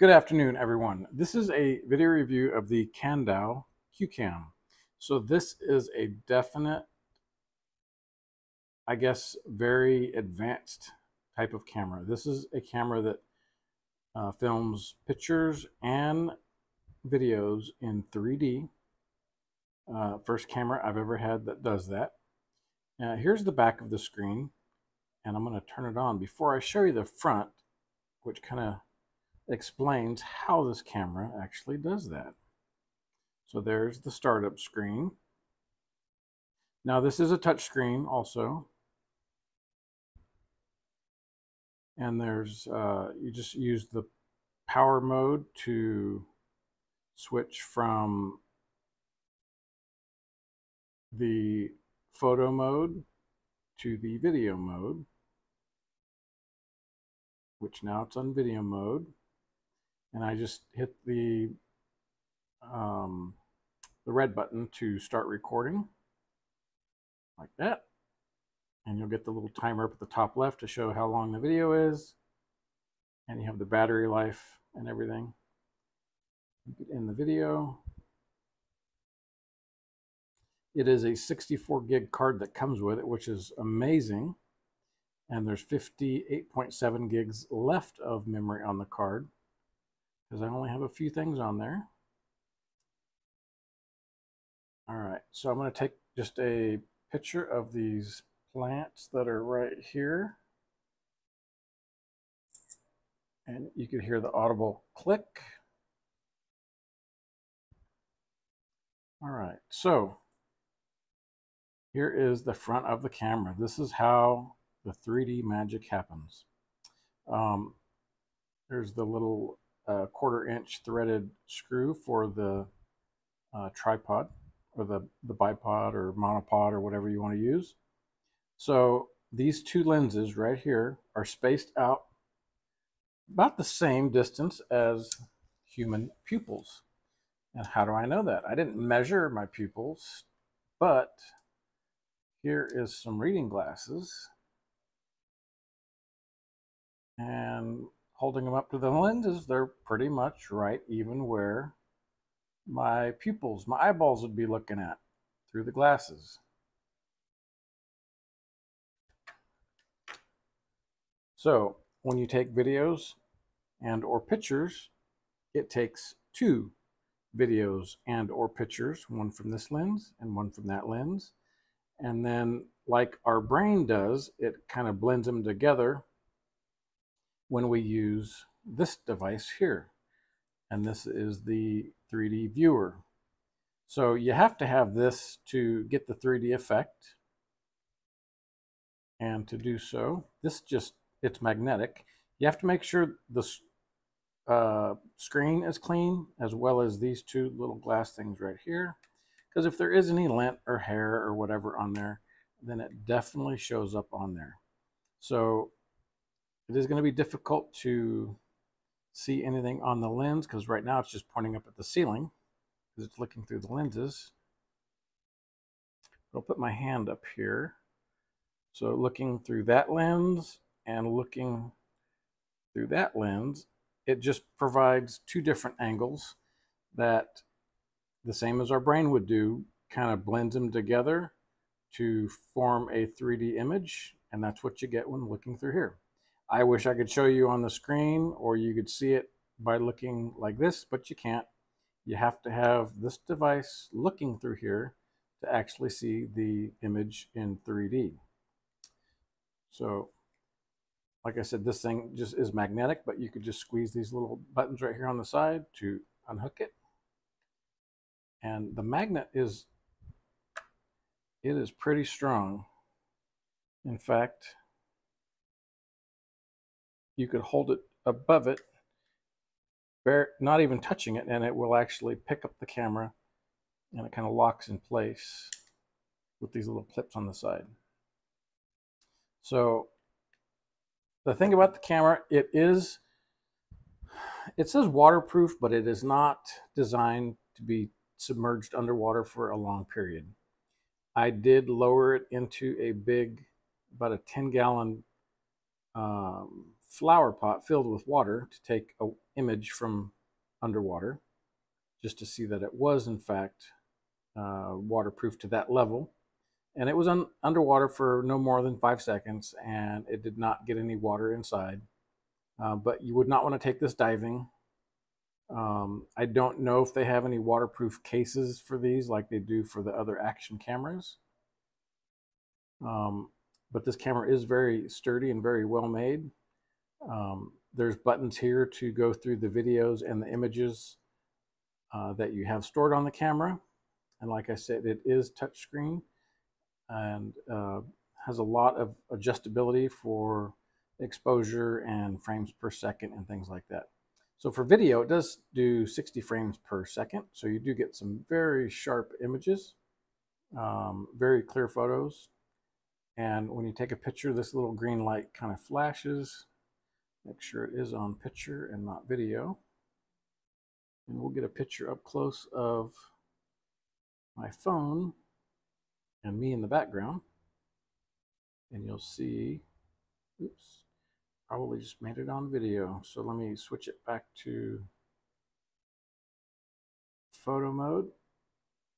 Good afternoon, everyone. This is a video review of the Kandao QCam. So this is a definite, I guess, very advanced type of camera. This is a camera that uh, films pictures and videos in 3D. Uh, first camera I've ever had that does that. Now here's the back of the screen, and I'm going to turn it on. Before I show you the front, which kind of explains how this camera actually does that. So there's the startup screen. Now this is a touch screen also. And there's, uh, you just use the power mode to switch from the photo mode to the video mode, which now it's on video mode and I just hit the um, the red button to start recording. Like that. And you'll get the little timer up at the top left to show how long the video is. And you have the battery life and everything. In the video. It is a 64 gig card that comes with it which is amazing. And there's 58.7 gigs left of memory on the card because I only have a few things on there. All right, so I'm going to take just a picture of these plants that are right here. And you can hear the audible click. All right, so here is the front of the camera. This is how the 3D magic happens. Um, there's the little a quarter inch threaded screw for the uh, tripod or the, the bipod or monopod or whatever you want to use. So these two lenses right here are spaced out about the same distance as human pupils. And how do I know that? I didn't measure my pupils, but here is some reading glasses. And holding them up to the lenses, they're pretty much right even where my pupils, my eyeballs would be looking at through the glasses. So when you take videos and or pictures, it takes two videos and or pictures, one from this lens and one from that lens. And then like our brain does, it kind of blends them together when we use this device here. And this is the 3D viewer. So you have to have this to get the 3D effect. And to do so, this just, it's magnetic. You have to make sure the uh, screen is clean as well as these two little glass things right here. Because if there is any lint or hair or whatever on there, then it definitely shows up on there. So it is going to be difficult to see anything on the lens because right now it's just pointing up at the ceiling because it's looking through the lenses. I'll put my hand up here. So looking through that lens and looking through that lens, it just provides two different angles that the same as our brain would do, kind of blends them together to form a 3D image. And that's what you get when looking through here. I wish I could show you on the screen or you could see it by looking like this, but you can't. You have to have this device looking through here to actually see the image in 3D. So, like I said, this thing just is magnetic, but you could just squeeze these little buttons right here on the side to unhook it. And the magnet is, it is pretty strong. In fact, you could hold it above it, not even touching it, and it will actually pick up the camera and it kind of locks in place with these little clips on the side. So the thing about the camera, it is, it says waterproof, but it is not designed to be submerged underwater for a long period. I did lower it into a big, about a 10 gallon um, flower pot filled with water to take an image from underwater, just to see that it was in fact uh, waterproof to that level. And it was un underwater for no more than five seconds, and it did not get any water inside. Uh, but you would not want to take this diving. Um, I don't know if they have any waterproof cases for these like they do for the other action cameras. Um, but this camera is very sturdy and very well made. Um, there's buttons here to go through the videos and the images uh, that you have stored on the camera. And like I said, it is touchscreen and uh, has a lot of adjustability for exposure and frames per second and things like that. So for video, it does do 60 frames per second. So you do get some very sharp images, um, very clear photos. And when you take a picture, this little green light kind of flashes. Make sure it is on picture and not video. And we'll get a picture up close of my phone and me in the background. And you'll see, oops, probably just made it on video. So let me switch it back to photo mode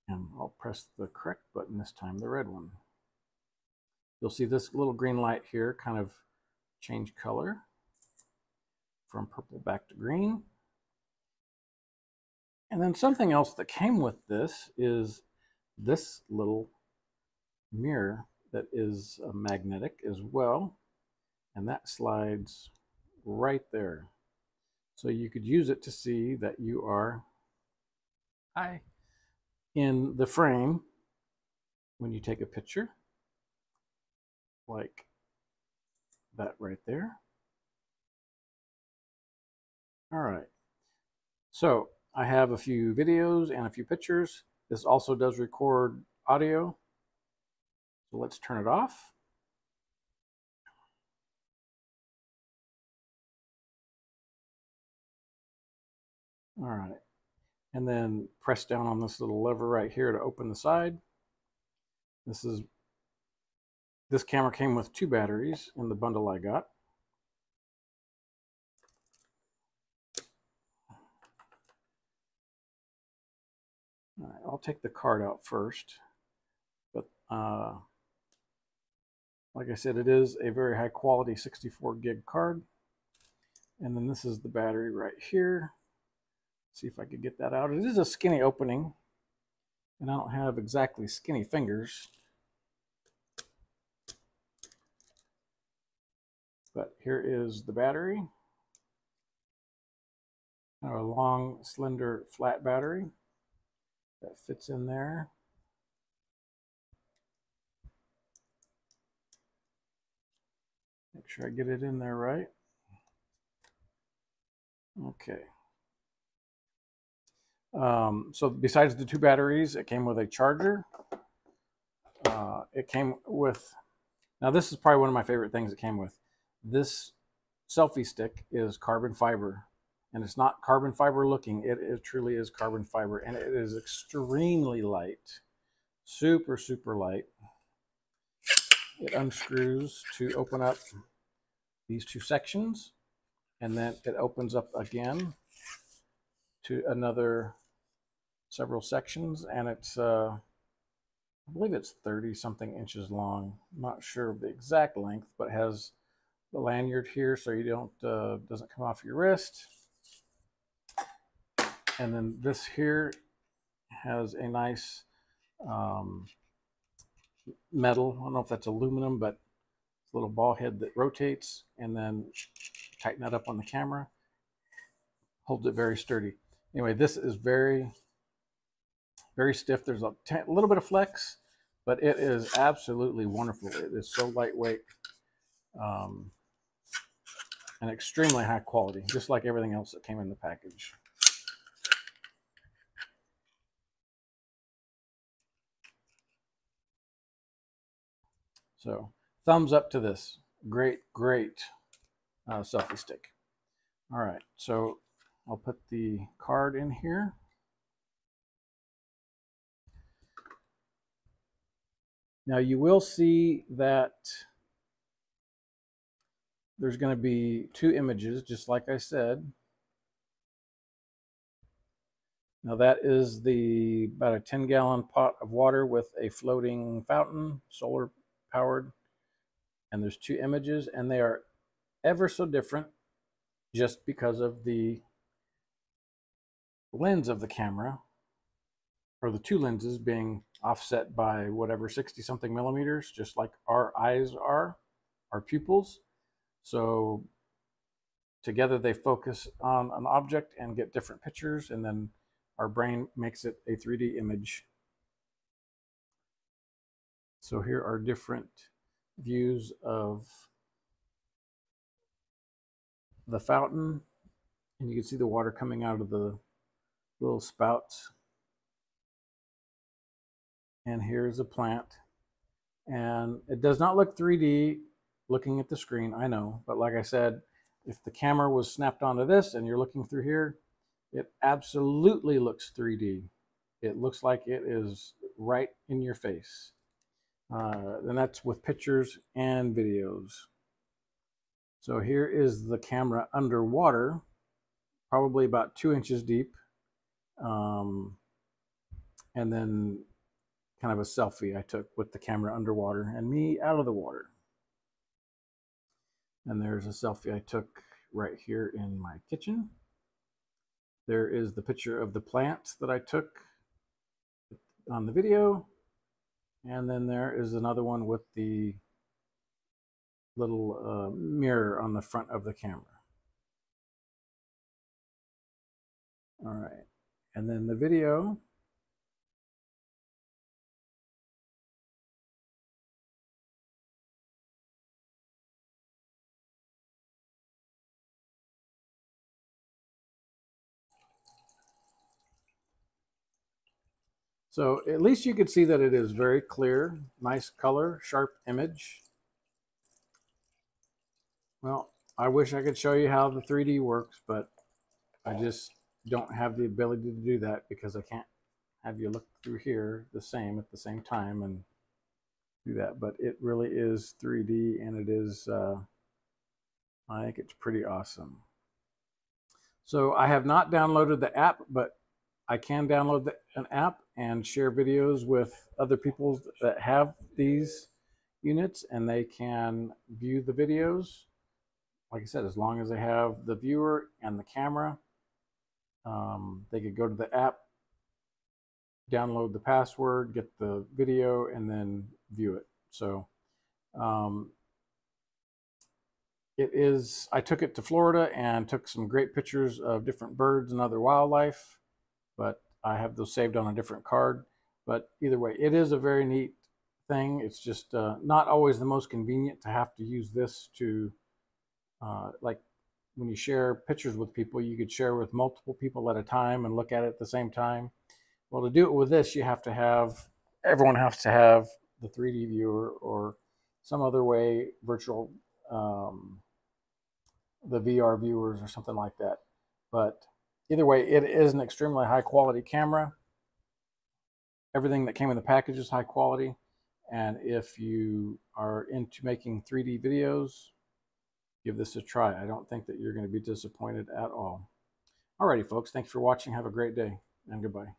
and I'll press the correct button this time, the red one. You'll see this little green light here kind of change color from purple back to green. And then something else that came with this is this little mirror that is uh, magnetic as well and that slides right there. So you could use it to see that you are hi, in the frame when you take a picture, like that right there. All right, so I have a few videos and a few pictures. This also does record audio. So let's turn it off. All right. And then press down on this little lever right here to open the side. This is this camera came with two batteries in the bundle I got. I'll take the card out first. But uh, like I said, it is a very high quality 64 gig card. And then this is the battery right here. See if I could get that out. It is a skinny opening, and I don't have exactly skinny fingers. But here is the battery. a long, slender, flat battery that fits in there. Make sure I get it in there right. Okay. Um, so besides the two batteries, it came with a charger. Uh, it came with, now this is probably one of my favorite things it came with. This selfie stick is carbon fiber and it's not carbon fiber looking. It, it truly is carbon fiber and it is extremely light, super, super light. It unscrews to open up these two sections and then it opens up again to another several sections, and it's, uh, I believe it's 30 something inches long. I'm not sure of the exact length, but has the lanyard here so you don't, uh, doesn't come off your wrist. And then this here has a nice um, metal. I don't know if that's aluminum, but it's a little ball head that rotates and then tighten that up on the camera. Holds it very sturdy. Anyway, this is very very stiff. There's a little bit of flex, but it is absolutely wonderful. It is so lightweight um, and extremely high quality, just like everything else that came in the package. So thumbs up to this. Great, great uh, selfie stick. All right, so I'll put the card in here. Now you will see that there's going to be two images, just like I said. Now that is the about a 10 gallon pot of water with a floating fountain, solar powered. And there's two images and they are ever so different just because of the lens of the camera or the two lenses being offset by whatever 60 something millimeters, just like our eyes are, our pupils. So together they focus on an object and get different pictures and then our brain makes it a 3D image. So here are different views of the fountain and you can see the water coming out of the little spouts. And here's a plant. And it does not look 3D looking at the screen, I know. But like I said, if the camera was snapped onto this and you're looking through here, it absolutely looks 3D. It looks like it is right in your face. Uh, and that's with pictures and videos. So here is the camera underwater, probably about two inches deep. Um, and then kind of a selfie I took with the camera underwater and me out of the water. And there's a selfie I took right here in my kitchen. There is the picture of the plant that I took on the video. And then there is another one with the little uh, mirror on the front of the camera. All right. And then the video So at least you could see that it is very clear, nice color, sharp image. Well, I wish I could show you how the 3D works, but I just don't have the ability to do that because I can't have you look through here the same at the same time and do that. But it really is 3D and it is, uh, I think it's pretty awesome. So I have not downloaded the app, but I can download the, an app and share videos with other people that have these units and they can view the videos. Like I said, as long as they have the viewer and the camera, um, they could go to the app, download the password, get the video, and then view it. So um, it is, I took it to Florida and took some great pictures of different birds and other wildlife but I have those saved on a different card. But either way, it is a very neat thing. It's just uh, not always the most convenient to have to use this to, uh, like when you share pictures with people, you could share with multiple people at a time and look at it at the same time. Well, to do it with this, you have to have, everyone has to have the 3D viewer or some other way, virtual, um, the VR viewers or something like that. But Either way, it is an extremely high quality camera. Everything that came in the package is high quality. And if you are into making 3D videos, give this a try. I don't think that you're going to be disappointed at all. Alrighty, folks. Thanks for watching. Have a great day and goodbye.